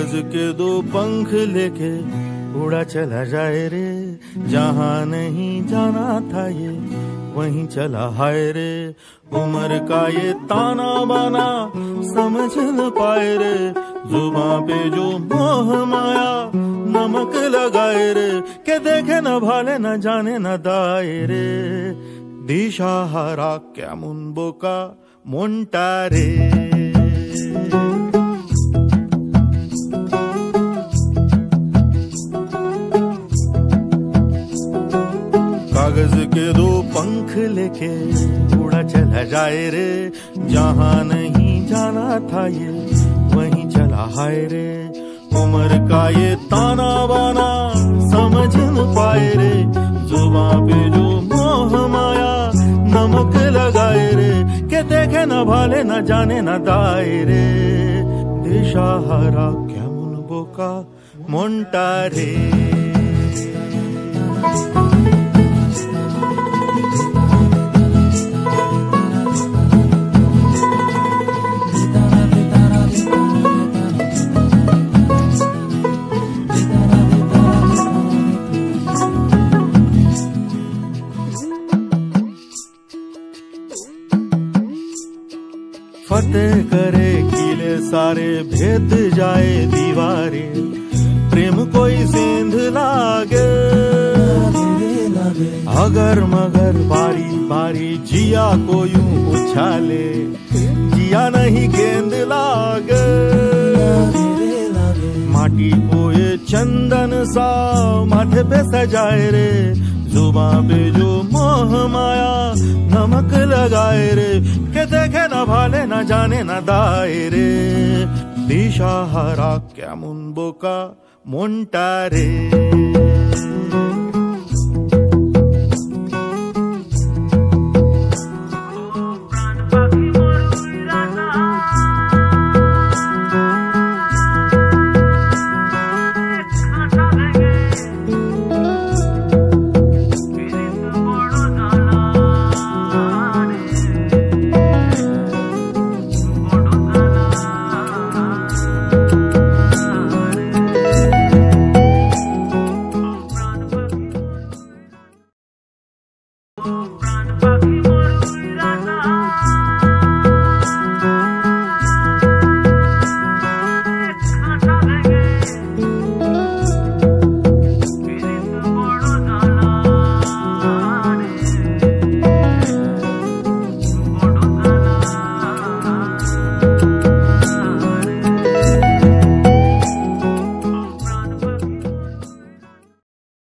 कागज़ के दो पंख लेके उड़ा चला जाए रे। जहाँ नहीं जाना था ये, वहीं चला हाय रे। उम्र का ये ताना बाना समझ न पाए रे। जुबा पे जो मोह माया नमक लगाए रे। के देखे न भाले न जाने न दाए रे। दिशा हरा क्या मुनबोका मोन्टारे कागज़ के दो पंख लेके उड़ा चला जाए रे। जहाँ नहीं जाना था ये, वहीं चला हाय रे। उम्र का ये ताना बाना समझ न पाए रे। जुबा पे जो मोह माया नमक लगाए रे। के देखे न भाले, न जाने न दाए रे। दिशा हरा क्या मुन बोका मोन्टारे फतेह करे किले सारे भेद जाए दीवारे। प्रेम कोई सेंध लागे। अगर मगर बारी बारी जिया को यूँ उछाले, जिया नहीं गेंद लागे। माटी को ये चंदन सा माथे पे सजाए रे जुबा पे जो मोह माया नमक लगाए रे। के देखे न भाले न जाने न दाए रे दिशा हरा क्या